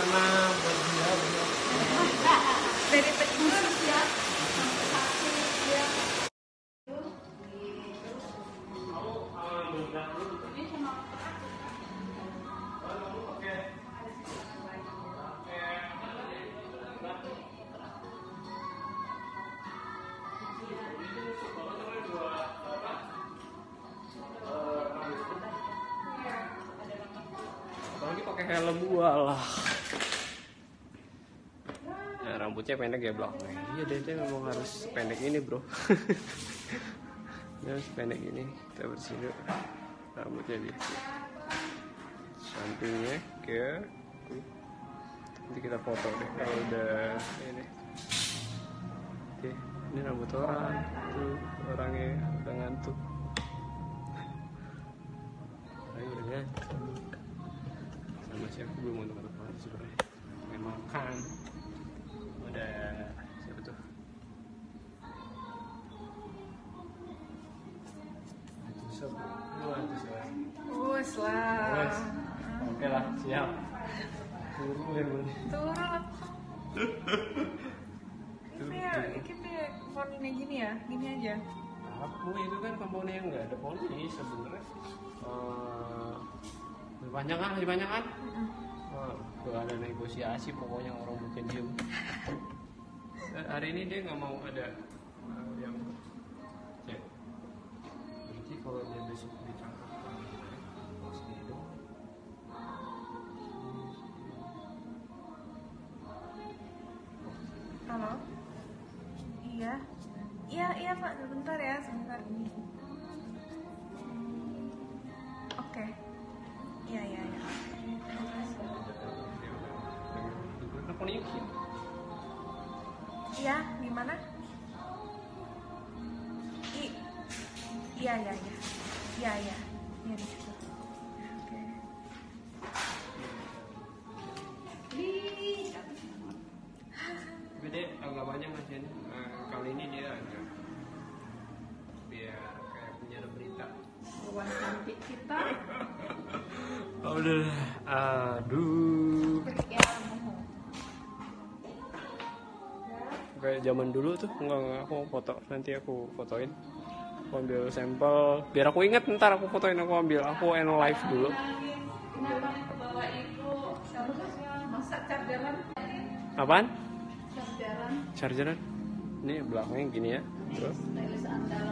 karena buat dia dari kecil ya Kamu ah, helm gua lah. Nah rambutnya pendek ya blok? Iya dede memang harus pendek ini bro. Harus pendek ini. Kita bersihin dulu rambutnya gitu. Sampingnya ke nanti kita foto deh kalau udah ini. Oke ini rambut orang. Tuh orangnya udah ngantuk sama siapa belum nonton apa sebenarnya pengen makan. Udah siapa tuh. Wes lah. Oke lah siap. Turun ya bro turun. Ini ya ini ponnya gini ya gini aja. Aku itu kan komponen yang nggak ada poni sebenarnya. Eh, lebih panjang kan? Lebih panjang kan? Wah, gak ada negosiasi pokoknya orang bukan diem. Dan hari ini dia nggak mau ada eh, yang cek. Nanti kalau dia besok ditangkap eh, doang. halo? Iya. Iya iya pak. Sebentar ya sebentar. Oke iya iya iya. Kecil. iya gimana I, iya iya iya. Iya iya. Iya di situ. Oke. Ih, Tapi dia agak banyak ngasihnya. Eh, kali ini dia agak biar kayak punya berita. Kawan cantik kita Udah, aduh. ya Kayak zaman dulu tuh, enggak, enggak aku mau foto, nanti aku fotoin. Aku ambil sampel, biar aku inget ntar aku fotoin, aku ambil, aku end live dulu. Apaan? chargeran. Chargeran? Ini belakangnya gini ya, terus. Stylus andalan